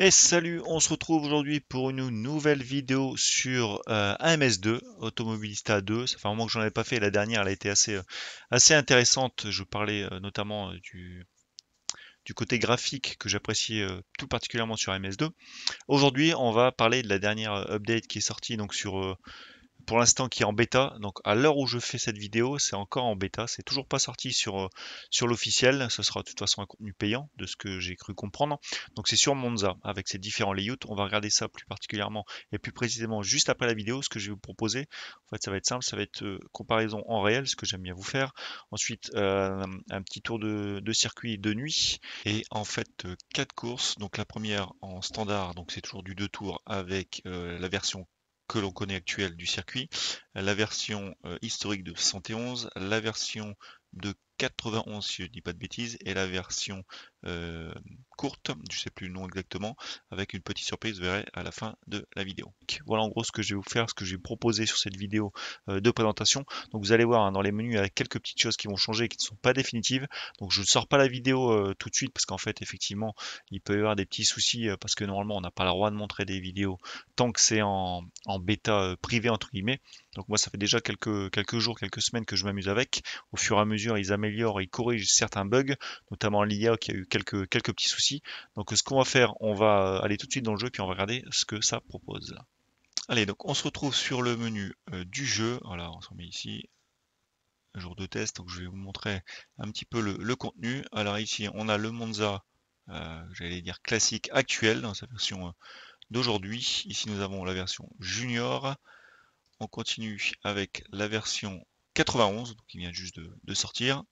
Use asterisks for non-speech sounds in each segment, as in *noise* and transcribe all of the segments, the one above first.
Et salut, on se retrouve aujourd'hui pour une nouvelle vidéo sur euh, AMS2, Automobilista 2. Ça fait un moment que j'en avais pas fait, la dernière elle a été assez, euh, assez intéressante. Je parlais euh, notamment euh, du, du côté graphique que j'appréciais euh, tout particulièrement sur AMS2. Aujourd'hui, on va parler de la dernière euh, update qui est sortie donc sur euh, pour l'instant qui est en bêta. Donc à l'heure où je fais cette vidéo, c'est encore en bêta. C'est toujours pas sorti sur, euh, sur l'officiel. Ce sera de toute façon un contenu payant de ce que j'ai cru comprendre. Donc c'est sur Monza avec ses différents layouts. On va regarder ça plus particulièrement et plus précisément juste après la vidéo. Ce que je vais vous proposer, en fait, ça va être simple. Ça va être euh, comparaison en réel, ce que j'aime bien vous faire. Ensuite, euh, un petit tour de, de circuit de nuit et en fait quatre courses. Donc la première en standard, donc c'est toujours du deux tours avec la version que l'on connaît actuelle du circuit, la version euh, historique de 71, la version de 91 si je dis pas de bêtises, et la version euh, courte, je sais plus le nom exactement, avec une petite surprise, vous verrez à la fin de la vidéo. Voilà en gros ce que je vais vous faire, ce que je vais proposer sur cette vidéo euh, de présentation. Donc vous allez voir hein, dans les menus, il y a quelques petites choses qui vont changer, qui ne sont pas définitives. Donc je ne sors pas la vidéo euh, tout de suite, parce qu'en fait effectivement, il peut y avoir des petits soucis, parce que normalement on n'a pas le droit de montrer des vidéos tant que c'est en, bêta privée entre guillemets. Donc moi ça fait déjà quelques, quelques jours, quelques semaines que je m'amuse avec. Au fur et à mesure, ils améliorent, ils corrigent certains bugs, notamment l'IA qui a eu quelques, quelques petits soucis. Donc ce qu'on va faire, on va aller tout de suite dans le jeu, puis on va regarder ce que ça propose. Allez, donc on se retrouve sur le menu euh, du jeu. Voilà, on se remet ici, jour de test. Donc je vais vous montrer un petit peu le, contenu. Alors ici, on a le Monza, euh, j'allais dire classique actuel dans sa version euh, d'aujourd'hui. Ici, nous avons la version junior. On continue avec la version 91, donc qui vient juste de sortir.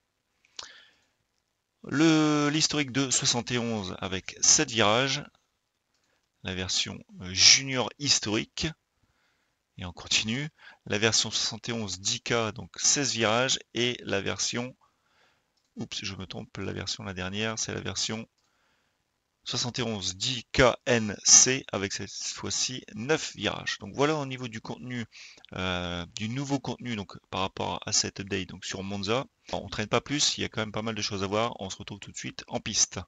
L'historique de 71 avec 7 virages. La version euh, junior historique. Et on continue. La version 71 10K, donc 16 virages. Et la version, oups, je me trompe, la version la dernière, c'est la version 71 10 KNC avec cette fois-ci 9 virages. Donc voilà au niveau du contenu, euh, du nouveau contenu par rapport à cette update donc sur Monza. on traîne pas plus, il y a quand même pas mal de choses à voir. On se retrouve tout de suite en piste.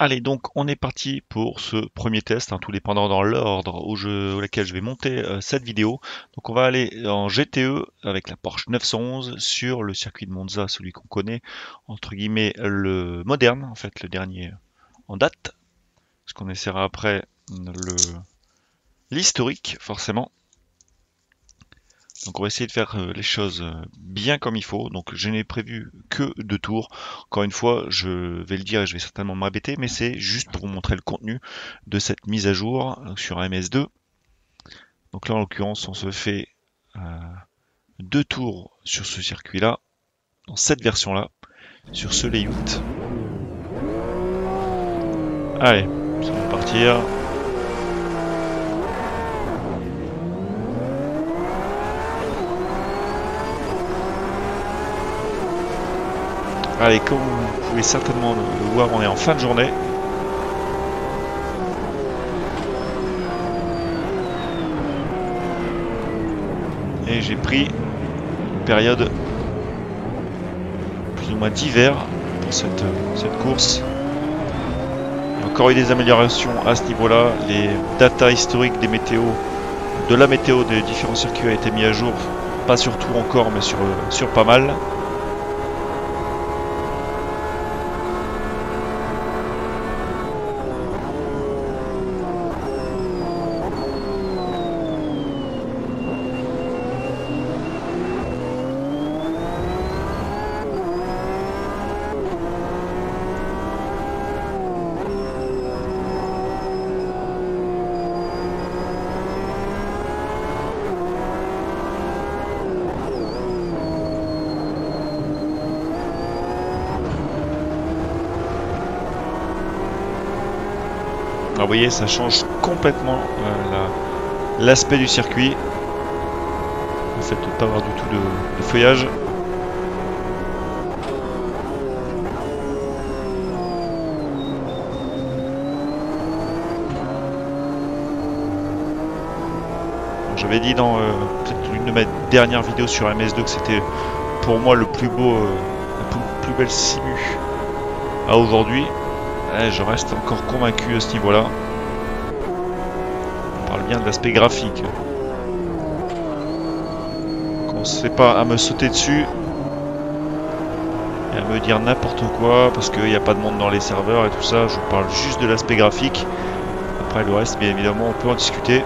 Allez, donc on est parti pour ce premier test, hein, tout dépendant dans l'ordre auquel je vais monter euh, cette vidéo. Donc on va aller en GTE avec la Porsche 911 sur le circuit de Monza, celui qu'on connaît, entre guillemets le moderne, en fait le dernier en date. Parce qu'on essaiera après l'historique, forcément. Donc on va essayer de faire euh, les choses euh, bien comme il faut. Donc je n'ai prévu que deux tours. Encore une fois, je vais le dire et je vais certainement me répéter, mais c'est juste pour vous montrer le contenu de cette mise à jour euh, sur MS2. Donc là en l'occurrence on se fait deux tours sur ce circuit là, dans cette version là, sur ce layout. Allez, ça va partir. Allez, comme vous pouvez certainement le voir, on est en fin de journée. Et j'ai pris une période plus ou moins d'hiver pour cette, cette course. Il y a encore eu des améliorations à ce niveau-là. Les data historiques des météos, de la météo des différents circuits a été mis à jour. Pas sur tout encore, mais sur, sur pas mal. Vous voyez, ça change complètement euh, l'aspect du circuit. Le fait de ne pas avoir du tout de, feuillage. J'avais dit dans euh, de mes dernières vidéos sur MS2 que c'était pour moi le plus beau, euh, la plus belle simu à aujourd'hui je reste encore convaincu à ce niveau-là. On parle bien de l'aspect graphique. sait pas à me sauter dessus et à me dire n'importe quoi parce qu'il n'y a pas de monde dans les serveurs et tout ça. Je parle juste de l'aspect graphique. Après le reste, bien évidemment, on peut en discuter.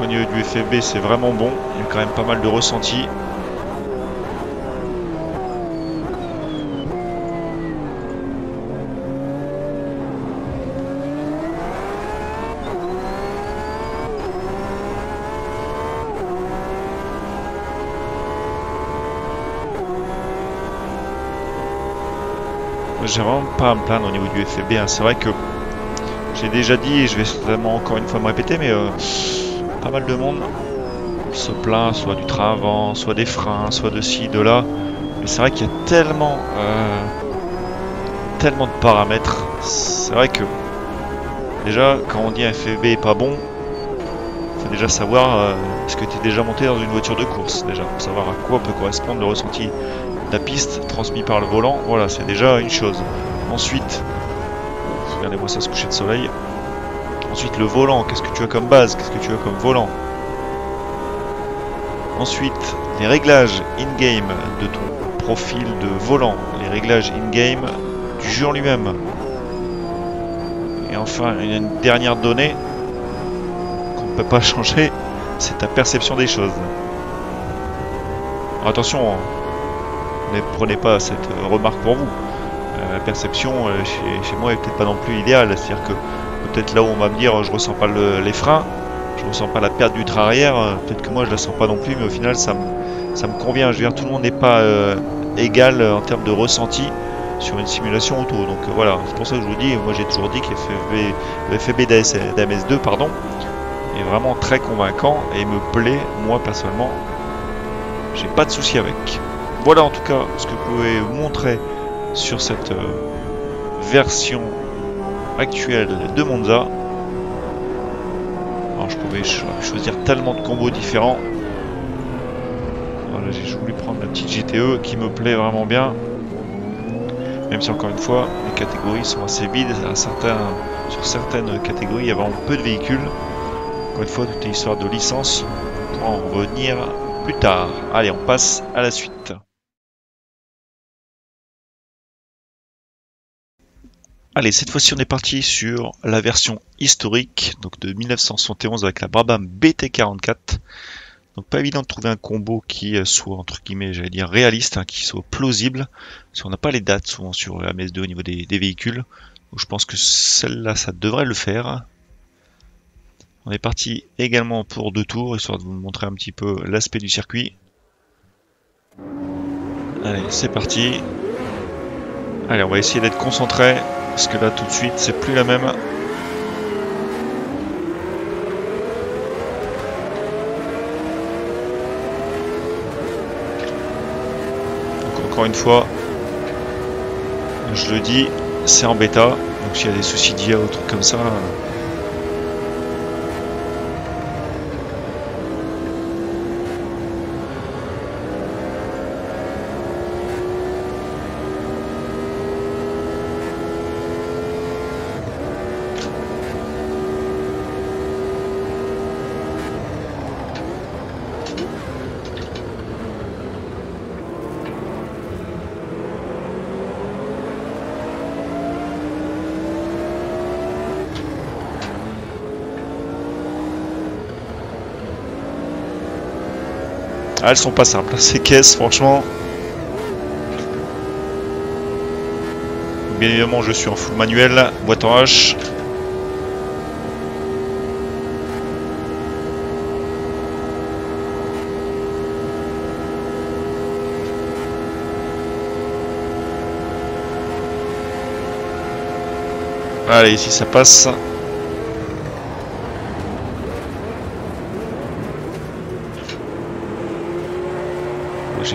Au niveau du FFB c'est vraiment bon, il y a quand même pas mal de ressentis. J'ai vraiment pas à me plaindre au niveau du FFB, hein. c'est vrai que j'ai déjà dit et je vais certainement encore une fois me répéter mais euh, pas mal de monde se plaint soit du train avant, soit des freins, soit de ci, de là. Mais c'est vrai qu'il y a tellement, euh, tellement de paramètres. C'est vrai que déjà, quand on dit un FFB est pas bon, faut déjà savoir euh, est-ce que tu es déjà monté dans une voiture de course déjà, savoir à quoi peut correspondre le ressenti de la piste transmis par le volant. Voilà, c'est déjà une chose. Ensuite, regardez-moi ça se coucher de soleil. Ensuite, le volant, qu'est-ce que tu as comme base Qu'est-ce que tu as comme volant Ensuite, les réglages in-game de ton profil de volant, les réglages in-game du jeu en lui-même. Et enfin, une dernière donnée qu'on ne peut pas changer, c'est ta perception des choses. attention, ne prenez pas cette remarque pour vous. Euh, la perception euh, chez moi est peut-être pas non plus idéale, c'est-à-dire que Peut-être là où on va me dire je ressens pas les freins, je ressens pas la perte du train arrière, euh, peut-être que moi je la sens pas non plus, mais au final ça me, convient. Je veux dire, tout le monde n'est pas euh, égal euh, en termes de ressenti sur une simulation auto. Donc voilà, c'est pour ça que je vous dis, moi j'ai toujours dit que le FB d'AMS2 pardon, est vraiment très convaincant et me plaît, moi personnellement, j'ai pas de souci avec. Voilà en tout cas ce que vous pouvez montrer sur cette version actuelle de Monza. Je pouvais choisir tellement de combos différents. Voilà, j'ai voulu prendre la petite GTE qui me plaît vraiment bien. Même si encore une fois, les catégories sont assez vides. sur certaines catégories, il y a vraiment peu de véhicules. Encore une fois, toute est histoire de licence. Pour en revenir plus tard. Allez, on passe à la suite. Allez, cette fois-ci on est parti sur la version historique, donc de 1971 avec la Brabham BT44. Donc pas évident de trouver un combo qui soit entre guillemets, j'allais dire réaliste, hein, qui soit plausible, parce qu'on n'a pas les dates souvent sur la MS2 au niveau des, véhicules. Donc je pense que celle-là, ça devrait le faire. On est parti également pour deux tours, histoire de vous montrer un petit peu l'aspect du circuit. Allez, c'est parti. Allez, on va essayer d'être concentré. Parce que là, tout de suite, c'est plus la même. Donc, encore une fois, je le dis, c'est en bêta. Donc s'il y a des soucis d'IA ou trucs comme ça, elles sont pas simples, ces caisses, franchement. Bien évidemment, je suis en full manuel, boîte en H. Allez, ici ça passe.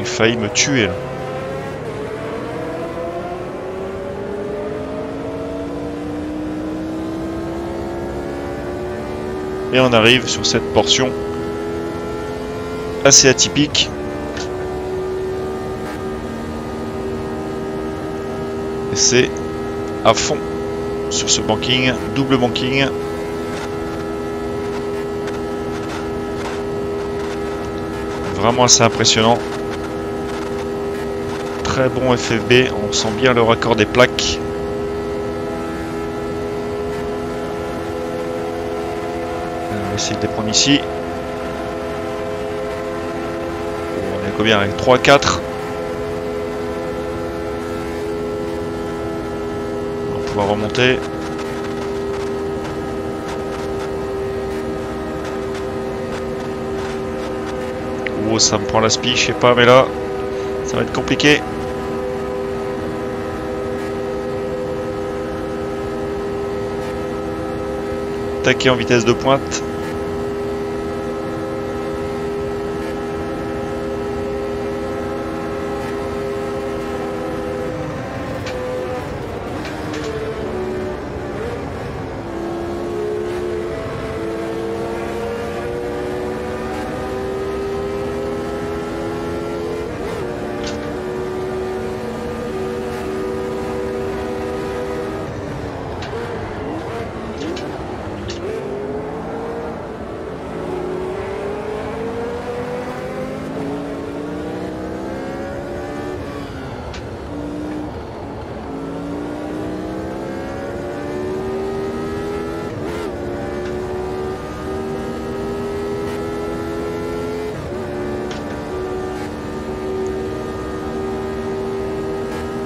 J'ai failli me tuer là. Et on arrive sur cette portion assez atypique. Et c'est à fond sur ce banking, double banking. Vraiment assez impressionnant très bon FFB, on sent bien le raccord des plaques. On va essayer de les prendre ici. On est combien avec 3, 4 On va pouvoir remonter. Oh, ça me prend la spie, je sais pas, mais là, ça va être compliqué. Attaquer en vitesse de pointe.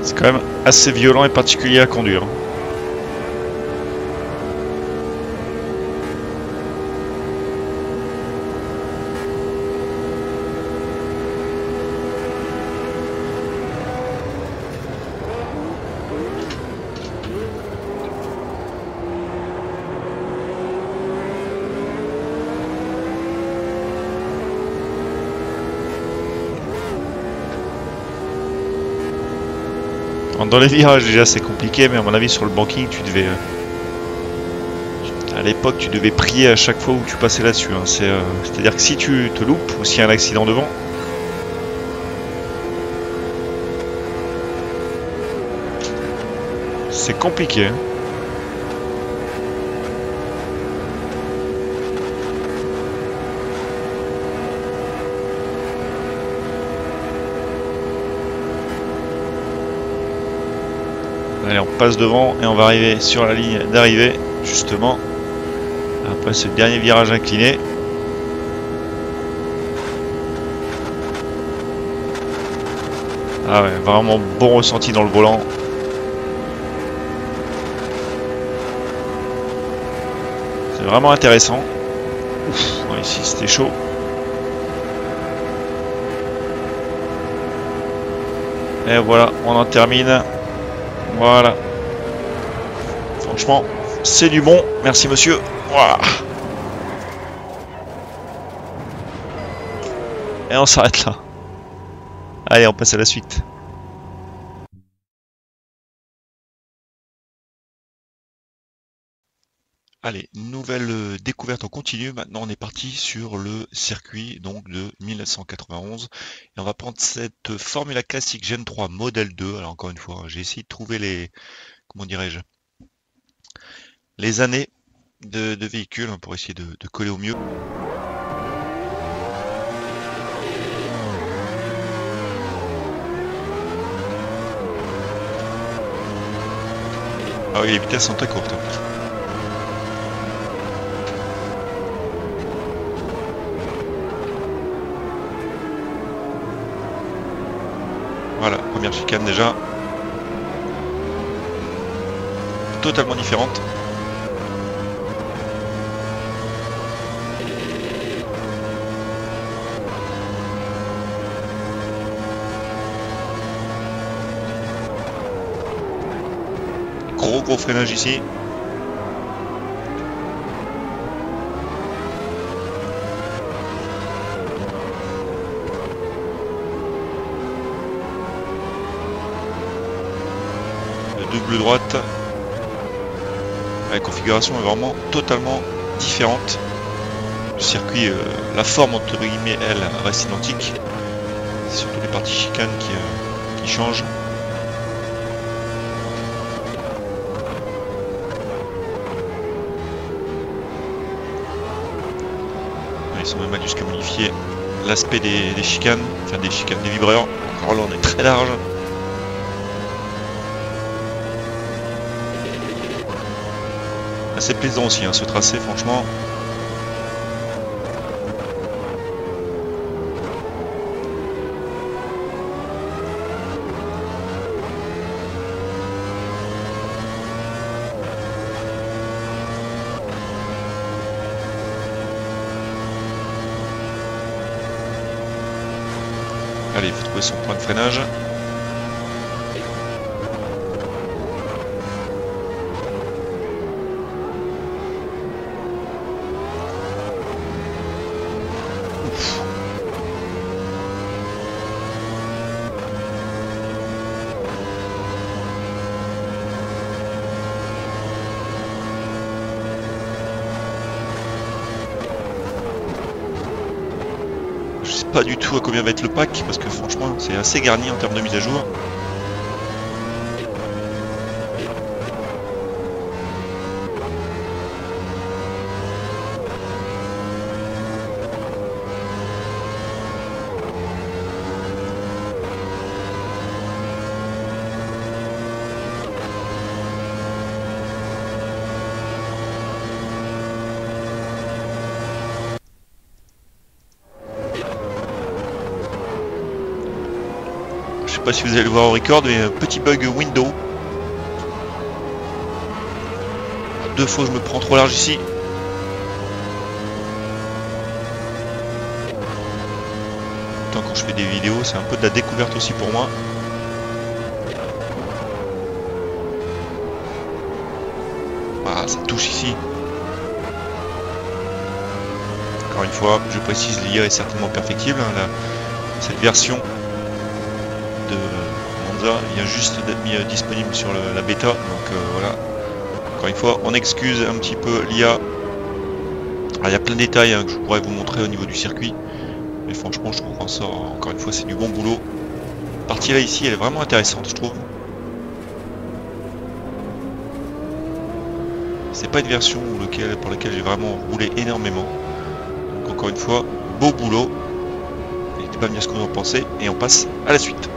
C'est quand même assez violent et particulier à conduire. Dans les virages déjà c'est compliqué, mais à mon avis sur le banking tu devais... Euh, à l'époque tu devais prier à chaque fois où tu passais là-dessus. Hein. Euh, c'est-à-dire que si tu te loupes ou s'il y a un accident devant... C'est compliqué. Hein. Passe devant et on va arriver sur la ligne d'arrivée, justement. Après ce dernier virage incliné. Ah ouais, vraiment bon ressenti dans le volant. C'est vraiment intéressant. Ici c'était chaud. Et voilà, on en termine. Voilà. Franchement, c'est du bon. Merci monsieur. Et on s'arrête là. Allez, on passe à la suite. Allez, nouvelle découverte en continu. Maintenant, on est parti sur le circuit donc de 1991 et on va prendre cette Formula classique Gen 3 modèle 2. Alors encore une fois, j'ai essayé de trouver les comment dirais-je les années de, véhicules hein, pour essayer de coller au mieux. Ah oui, les vitesses sont très courtes. Voilà, première chicane déjà. Totalement différente. Gros gros freinage ici. double droite. La configuration est vraiment totalement différente. Le circuit, euh, la forme entre guillemets, elle, reste identique. C'est surtout les parties chicanes qui, euh, qui changent. Sont même allés jusqu'à modifier l'aspect des, chicanes, enfin des chicanes, des vibreurs. Alors là on est très large. assez plaisant aussi hein, ce tracé franchement. Allez, il faut trouver son pas du tout à combien va être le pack parce que franchement c'est assez garni en termes de mise à jour. Si vous allez le voir au record, mais un petit bug window. Deux fois je me prends trop large ici. Tant quand je fais des vidéos, c'est un peu de la découverte aussi pour moi. Ah, ça touche ici. Encore une fois, je précise, l'IA est certainement perfectible. Hein, cette version Monza vient juste d'être mis disponible sur la bêta. Donc euh, voilà. Encore une fois, on excuse un petit peu l'IA. Il y a plein de détails hein, que je pourrais vous montrer au niveau du circuit. Mais franchement, je trouve sort, encore une fois, c'est du bon boulot. La partie là ici, elle est vraiment intéressante, je trouve. pas une version pour laquelle j'ai vraiment roulé énormément. Donc encore une fois, beau boulot. N'hésitez pas à me dire ce que vous en pensez et on passe à la suite.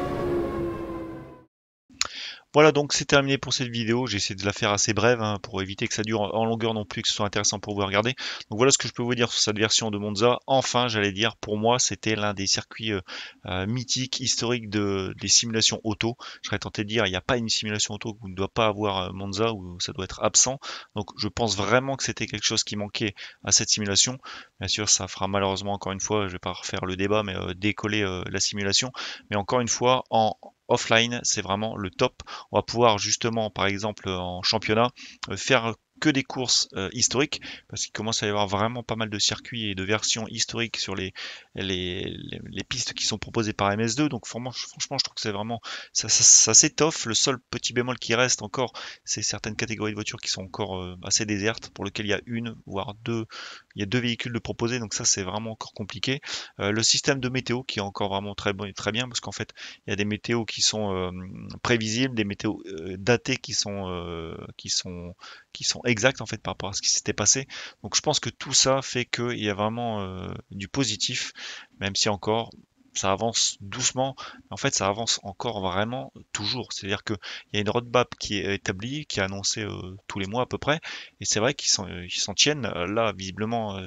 Voilà donc c'est terminé pour cette vidéo, j'ai essayé de la faire assez brève hein, pour éviter que ça dure en longueur non plus, que ce soit intéressant pour vous regarder. Donc voilà ce que je peux vous dire sur cette version de Monza. Enfin j'allais dire pour moi c'était l'un des circuits euh, euh, mythiques, historiques de, des simulations auto. Je serais tenté de dire il n'y a pas une simulation auto que vous ne doit pas avoir euh, Monza ou ça doit être absent. Donc je pense vraiment que c'était quelque chose qui manquait à cette simulation. Bien sûr ça fera malheureusement encore une fois, je vais pas refaire le débat, mais décoller la simulation. Mais encore une fois en offline, c'est vraiment le top. On va pouvoir justement, par exemple, en championnat, euh, faire que des courses euh, historiques, parce qu'il commence à y avoir vraiment pas mal de circuits et de versions historiques sur les, les, pistes qui sont proposées par MS2. Donc franchement, franchement je trouve que c'est vraiment ça, ça, s'étoffe. Le seul petit bémol qui reste encore, c'est certaines catégories de voitures qui sont encore euh, assez désertes, pour lesquelles il y a une, voire deux, il y a deux véhicules de proposés, donc ça c'est vraiment encore compliqué. Euh, le système de météo qui est encore vraiment très bon et très bien, parce qu'en fait il y a des météos qui sont prévisibles, des météos datés qui sont qui sont qui sont exacts en fait par rapport à ce qui s'était passé. Donc je pense que tout ça fait qu'il y a vraiment euh, du positif, même si encore ça avance doucement, en fait ça avance encore vraiment toujours. C'est-à-dire qu'il y a une roadmap qui est établie, qui est annoncée euh, tous les mois à peu près, et c'est vrai qu'ils s'en tiennent. Là, visiblement, euh,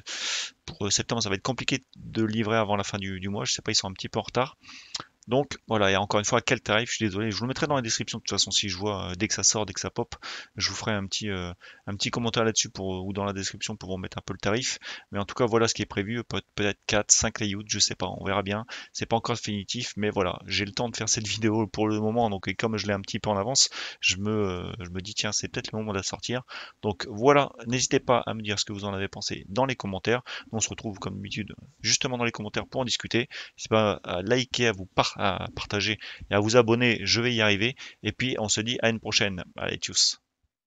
pour septembre, ça va être compliqué de livrer avant la fin du, du mois. Je sais pas, ils sont un petit peu en retard. Donc voilà, et encore une fois, quel tarif, je suis désolé, je vous le mettrai dans la description de toute façon si je vois euh, dès que ça sort, dès que ça pop, je vous ferai un petit, euh, un petit commentaire là-dessus pour ou dans la description pour vous mettre un peu le tarif. Mais en tout cas, voilà ce qui est prévu, peut-être 4, 5 layouts, je sais pas, on verra bien. C'est pas encore définitif, mais voilà, j'ai le temps de faire cette *laughs* vidéo pour le moment, donc et comme je l'ai un petit peu en avance, je me, euh, je me dis tiens, c'est peut-être le moment de la sortir. Donc voilà, n'hésitez pas à me dire ce que vous en avez pensé dans les commentaires. On se retrouve comme d'habitude justement dans les commentaires pour en discuter. N'hésitez pas à liker, à vous partager à partager et à vous abonner, je vais y arriver. Et puis on se dit à une prochaine. Allez, tchuss